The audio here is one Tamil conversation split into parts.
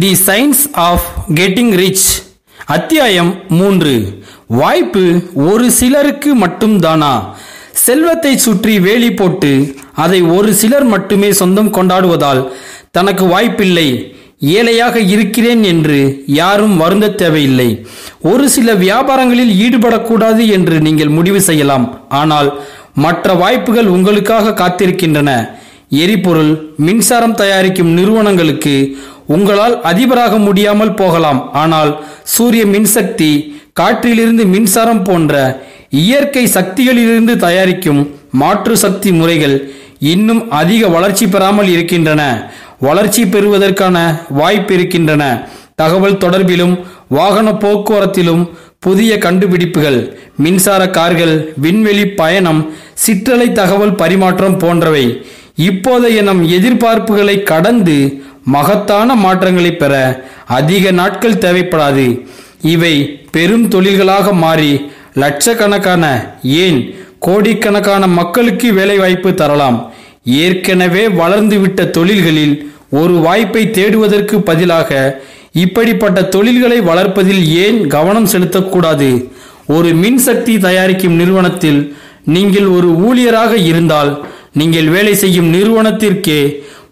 The science of getting rich அத்தியாயம் மூன்று. வாய்ப்பு ஒரு சிலருக்கு மட்டும்தானா? செல்வத்தை சுற்றி வேலி போட்டு அதை ஒரு சிலர் மட்டுமே சொந்தம் கொண்டாடுவதால் தனக்கு வாய்ப்பில்லை. ஏழையாக இருக்கிறேன் என்று யாரும் வருந்த தேவையில்லை. ஒரு சில வியாபாரங்களில் ஈடுபடக்கூடாது என்று நீங்கள் முடிவு செய்யலாம். ஆனால் மற்ற வாய்ப்புகள் உங்களுக்காக காத்திருக்கின்றன. எரிபொருள் மின்சாரம் தயாரிக்கும் நிறுவனங்களுக்கு உங்களால் அதிபராக முடியாமல் போகலாம். ஆனால் சூரிய மின்சக்தி காற்றிலிருந்து மின்சாரம் போன்ற இயற்கை சக்திகளிலிருந்து தயாரிக்கும் மாற்று சக்தி முறைகள் இன்னும் அதிக வளர்ச்சி பெறாமல் இருக்கின்றன. வளர்ச்சி பெறுவதற்கான வாய்ப்பு இருக்கின்றன. தகவல் தொடர்பிலும் வாகன போக்குவரத்திலும் புதிய கண்டுபிடிப்புகள் மின்சார கார்கள் விண்வெளி பயணம் சிற்றலை தகவல் பரிமாற்றம் போன்றவை இப்போதைய நம் எதிர்பார்ப்புகளை கடந்து மகத்தான மாற்றங்களை பெற அதிக நாட்கள் தேவைப்படாது. இவை பெரும் தொழில்களாக மாறி லட்சக்கணக்கான ஏன் கோடிக்கணக்கான மக்களுக்கு வேலைவாய்ப்பு தரலாம். ஏற்கனவே வளர்ந்துவிட்ட தொழில்களில் ஒரு வாய்ப்பை தேடுவதற்கு பதிலாக இப்படிப்பட்ட தொழில்களை வளர்ப்பதில் ஏன் கவனம் செலுத்தக்கூடாது? ஒரு மின்சக்தி தயாரிக்கும் நிறுவனத்தில் நீங்கள் ஒரு ஊழியராக இருந்தால் நீங்கள் வேலை செய்யும் நிறுவனத்திற்கே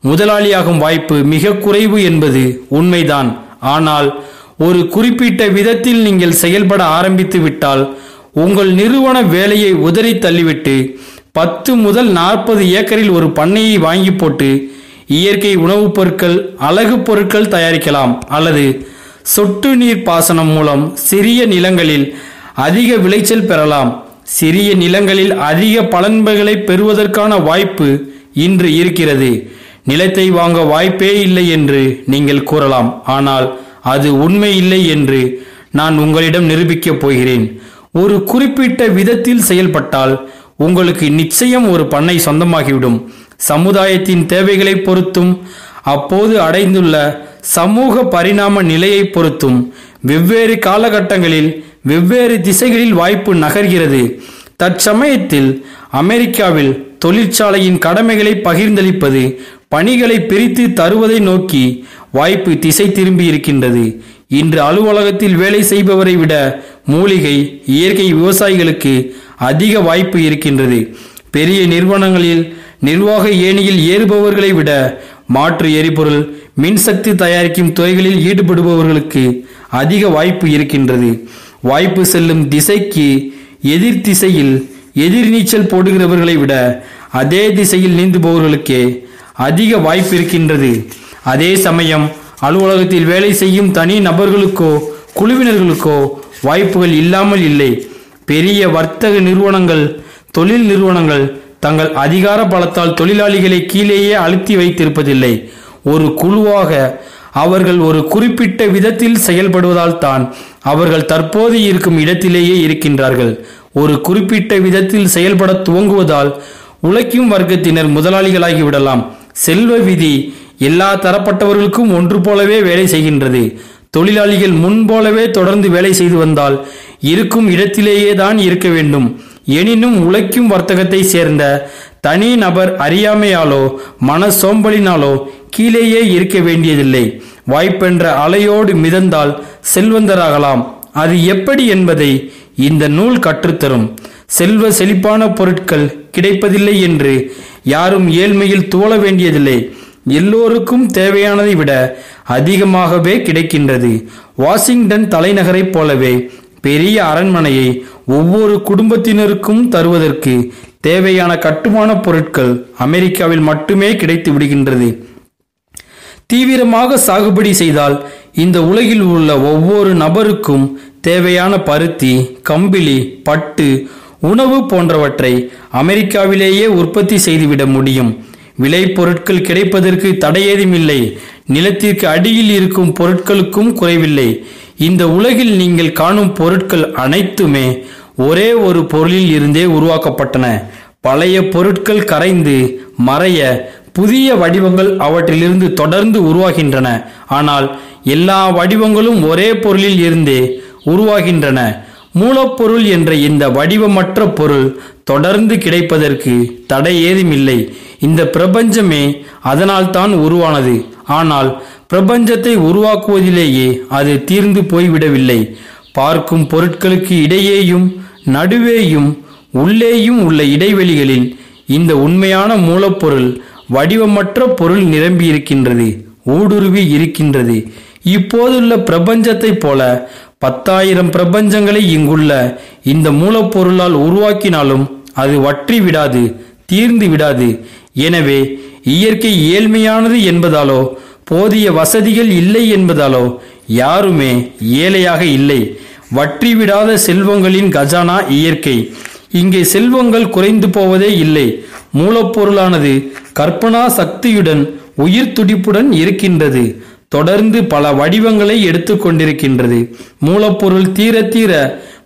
முதலாளியாகும் வாய்ப்பு மிக குறைவு என்பது உண்மைதான். ஆனால் ஒரு குறிப்பிட்ட விதத்தில் நீங்கள் செயல்பட ஆரம்பித்து விட்டால் உங்கள் நிறுவன வேலையை உதறி தள்ளிவிட்டு பத்து முதல் நாற்பது ஏக்கரில் ஒரு பண்ணையை வாங்கி போட்டு இயற்கை உணவுப் பொருட்கள் அழகு பொருட்கள் தயாரிக்கலாம். அல்லது சொட்டு நீர் பாசனம் மூலம் சிறிய நிலங்களில் அதிக விளைச்சல் பெறலாம். சிறிய நிலங்களில் அதிக பலன்களை பெறுவதற்கான வாய்ப்பு இன்று இருக்கிறது. நிலத்தை வாங்க வாய்ப்பே இல்லை என்று நீங்கள் கூறலாம். ஆனால் அது உண்மை இல்லை என்று நான் உங்களிடம் நிரூபிக்கப் போகிறேன். ஒரு குறிப்பிட்ட விதத்தில் செயல்பட்டால் உங்களுக்கு நிச்சயம் ஒரு பண்ணை சொந்தமாகிவிடும். சமுதாயத்தின் தேவைகளை பொறுத்தும் அப்போது அடைந்துள்ள சமூக பரிணாம நிலையை பொறுத்தும் வெவ்வேறு காலகட்டங்களில் வெவ்வேறு திசைகளில் வாய்ப்பு நகர்கிறது. தற்சமயத்தில் அமெரிக்காவில் தொழிற்சாலையின் கடமைகளை பகிர்ந்தளிப்பது பணிகளை பிரித்து தருவதை நோக்கி வாய்ப்பு திசை திரும்பி இருக்கின்றது. இன்று அலுவலகத்தில் வேலை செய்பவரை விட மூலிகை இயற்கை விவசாயிகளுக்கு அதிக வாய்ப்பு இருக்கின்றது. பெரிய நிறுவனங்களில் நிர்வாக ஏணியில் ஏறுபவர்களை விட மாற்று எரிபொருள் மின்சக்தி தயாரிக்கும் துறைகளில் ஈடுபடுபவர்களுக்கு அதிக வாய்ப்பு இருக்கின்றது. வாய்ப்பு செல்லும் திசைக்கு எதிர் திசையில் எதிர்நீச்சல் போடுகிறவர்களை விட அதே திசையில் நீந்துபவர்களுக்கே அதிக வாய்ப்பு இருக்கின்றது. அதே சமயம் அலுவலகத்தில் வேலை செய்யும் தனி நபர்களுக்கோ குழுவினர்களுக்கோ வாய்ப்புகள் இல்லாமல் இல்லை. பெரிய வர்த்தக நிறுவனங்கள் தொழில் நிறுவனங்கள் தங்கள் அதிகார பலத்தால் தொழிலாளிகளை கீழேயே அழுத்தி வைத்திருப்பதில்லை. ஒரு குழுவாக அவர்கள் ஒரு குறிப்பிட்ட விதத்தில் செயல்படுவதால் தான் அவர்கள் தற்போது இருக்கும் இடத்திலேயே இருக்கின்றார்கள். ஒரு குறிப்பிட்ட விதத்தில் செயல்பட துவங்குவதால் உழைக்கும் வர்க்கத்தினர் முதலாளிகளாகி விடலாம். செல்வ விதி. எல்லா தரப்பட்டவர்களுக்கும் ஒன்று போலவே வேலை செய்கின்றது. தொழிலாளிகள் முன்போலவே தொடர்ந்து வேலை செய்து வந்தால் இருக்கும் இடத்திலேயே தான் இருக்க வேண்டும். எனினும் உழைக்கும் வர்த்தகத்தை சேர்ந்த தனி நபர் அறியாமையாலோ மன சோம்பலினாலோ கீழேயே இருக்க வேண்டியதில்லை. வாய்ப்பென்ற அலையோடு மிதந்தால் செல்வந்தராகலாம். அது எப்படி என்பதை இந்த நூல் கற்றுத்தரும். செல்வ செழிப்பான பொருட்கள் கிடைப்பதில்லை என்று யாரும் ஏழ்மையில் துவள வேண்டியதில்லை. எல்லோருக்கும் தேவையானதை விட அதிகமாகவே கிடைக்கின்றது. வாஷிங்டன் தலைநகரைப் போலவே பெரிய அரண்மனையை ஒவ்வொரு குடும்பத்தினருக்கும் தருவதற்கு தேவையான கட்டுமான பொருட்கள் அமெரிக்காவில் மட்டுமே கிடைத்து விடுகின்றது. தீவிரமாக சாகுபடி செய்தால் இந்த உலகில் உள்ள ஒவ்வொரு நபருக்கும் தேவையான பருத்தி கம்பிளி பட்டு உணவு போன்றவற்றை அமெரிக்காவிலேயே உற்பத்தி செய்துவிட முடியும். விளைபொருட்கள் கிடைப்பதற்கு தடையேதும் இல்லை நிலத்திற்கு அடியில் இருக்கும் பொருட்களுக்கும் குறைவில்லை. இந்த உலகில் நீங்கள் காணும் பொருட்கள் அனைத்துமே ஒரே ஒரு பொருளில் இருந்தே உருவாக்கப்பட்டன. பழைய பொருட்கள் கரைந்து மறைய புதிய வடிவங்கள் அவற்றிலிருந்து தொடர்ந்து உருவாகின்றன. ஆனால் எல்லா வடிவங்களும் ஒரே பொருளில் இருந்தே உருவாகின்றன. மூலப்பொருள் என்ற இந்த வடிவமற்ற பொருள் தொடர்ந்து கிடைப்பதற்கு தடை ஏதுமில்லை. இந்த பிரபஞ்சமே அதனால்தான் உருவானது. ஆனால் பிரபஞ்சத்தை உருவாக்குவதிலேயே அது தீர்ந்து போய்விடவில்லை. பார்க்கும் பொருட்களுக்கு இடையேயும் நடுவேயும் உள்ளேயும் உள்ள இடைவெளிகளில் இந்த உண்மையான மூலப்பொருள் வடிவமற்ற பொருள் நிரம்பியிருக்கின்றது ஊடுருவி இருக்கின்றது. இப்போதுள்ள பிரபஞ்சத்தைப் போல பத்தாயிரம் பிரபஞ்சங்களை இங்குள்ள இந்த மூலப்பொருளால் உருவாக்கினாலும் அது வற்றி விடாது தீர்ந்து விடாது. எனவே இயற்கை ஏழ்மையானது என்பதாலோ போதிய வசதிகள் இல்லை என்பதாலோ யாருமே ஏழையாக இல்லை. வற்றிவிடாத செல்வங்களின் கஜானா இயற்கை. இங்கே செல்வங்கள் குறைந்து போவதே இல்லை. மூலப்பொருளானது கற்பனா சக்தியுடன் உயிர் துடிப்புடன் இருக்கின்றது. தொடர்ந்து பல வடிவங்களை எடுத்துக்கொண்டிருக்கின்றது மூலப்பொருள் தீர தீர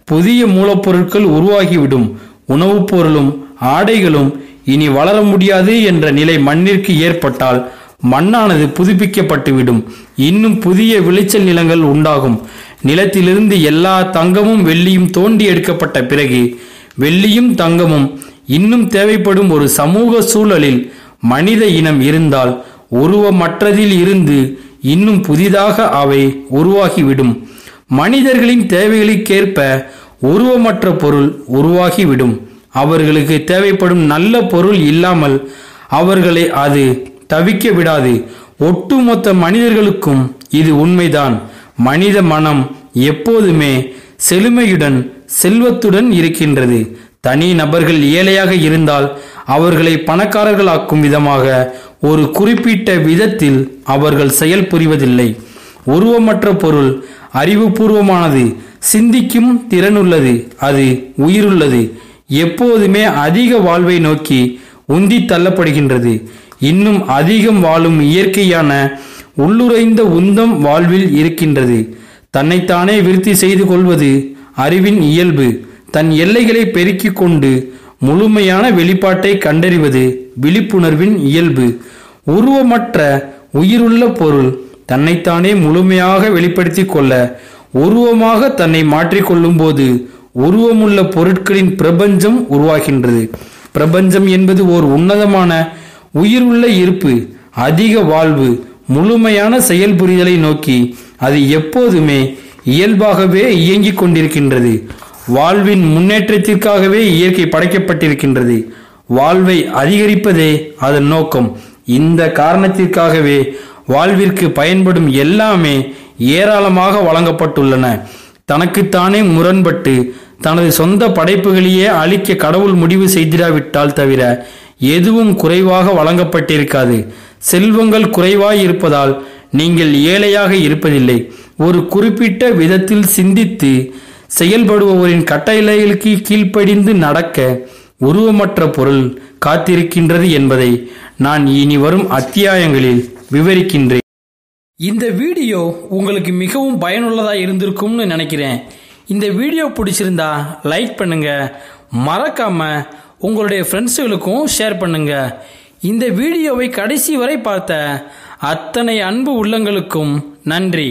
புதிய மூலப்பொருட்கள் உருவாகிவிடும். உணவுப் பொருளும் ஆடைகளும் இனி வளர முடியாது என்ற நிலை மண்ணிற்கு ஏற்பட்டால் மண்ணானது புதுப்பிக்கப்பட்டுவிடும். இன்னும் புதிய விளைச்சல் நிலங்கள் உண்டாகும். நிலத்திலிருந்து எல்லா தங்கமும் வெள்ளியும் தோண்டி எடுக்கப்பட்ட பிறகு வெள்ளியும் தங்கமும் இன்னும் தேவைப்படும் ஒரு சமூக சூழலில் மனித இனம் இருந்தால் உருவமற்றதில் இருந்து இன்னும் புதிதாக அவை உருவாகிவிடும். மனிதர்களின் தேவைகளுக்கேற்ப உருவமற்ற பொருள் உருவாகிவிடும். அவர்களுக்கு தேவைப்படும் நல்ல பொருள் இல்லாமல் அவர்களை அது தவிக்க விடாது. ஒட்டுமொத்த மனிதர்களுக்கும் இது உண்மைதான். மனித மனம் எப்போதுமே செழுமையுடன் செல்வத்துடன் இருக்கின்றது. தனி நபர்கள் ஏழையாக இருந்தால் அவர்களை பணக்காரர்களாக்கும் விதமாக ஒரு குறிப்பிட்ட விதத்தில் அவர்கள் செயல் புரிவதில்லை. உருவமற்ற பொருள் அறிவுபூர்வமானது சிந்திக்கும் திறனுள்ளது அது உயிருள்ளது. எப்போதுமே அதிக வாழ்வை நோக்கி உந்தி தள்ளப்படுகின்றது. இன்னும் அதிகம் வாழும் இயற்கையான உள்ளுரைந்த உந்தம் வாழ்வில் இருக்கின்றது. தன்னைத்தானே விருத்தி செய்து கொள்வது அறிவின் இயல்பு. தன் எல்லைகளை பெருக்கிக் கொண்டு முழுமையான வெளிப்பாட்டை கண்டறிவது விழிப்புணர்வின் இயல்பு. உருவமற்ற உயிருள்ள பொருள் தன்னைத்தானே முழுமையாக வெளிப்படுத்திக் கொள்ள உருவமாக தன்னை மாற்றிக்கொள்ளும் போது உருவமுள்ள பொருட்களின் பிரபஞ்சம் உருவாகின்றது. பிரபஞ்சம் என்பது ஓர் உன்னதமான உயிருள்ள இருப்பு அதிக வாழ்வு முழுமையான செயல்புரிதலை நோக்கி அது எப்போதுமே இயல்பாகவே இயங்கிக் கொண்டிருக்கின்றது. வாழ்வின் முன்னேற்றத்திற்காகவே இயற்கை படைக்கப்பட்டிருக்கின்றது. வாழ்வை அதிகரிப்பதே அதன் நோக்கம். இந்த காரணத்திற்காகவே வாழ்விற்கு பயன்படும் எல்லாமே ஏராளமாக வழங்கப்பட்டுள்ளன. தனக்குத்தானே முரண்பட்டு தனது சொந்த படைப்புகளையே அழிக்க கடவுள் முடிவு செய்திராவிட்டால் தவிர எதுவும் குறைவாக வழங்கப்பட்டிருக்காது. செல்வங்கள் குறைவாய் இருப்பதால் நீங்கள் ஏழையாக இருப்பதில்லை. ஒரு குறிப்பிட்ட விதத்தில் சிந்தித்து செயல்படுபவரின் கட்டளைகளுக்கு கீழ்ப்படிந்து நடக்க உருவமற்ற பொருள் காத்திருக்கின்றது என்பதை நான் இனி வரும் அத்தியாயங்களில் விவரிக்கின்றேன். இந்த வீடியோ உங்களுக்கு மிகவும் பயனுள்ளதாக இருந்திருக்கும்னு நினைக்கிறேன். இந்த வீடியோ பிடிச்சிருந்தா லைக் பண்ணுங்க. மறக்காம உங்களுடைய ஃப்ரெண்ட்ஸுகளுக்கும் ஷேர் பண்ணுங்க. இந்த வீடியோவை கடைசி வரை பார்த்த அத்தனை அன்பு உள்ளங்களுக்கும் நன்றி.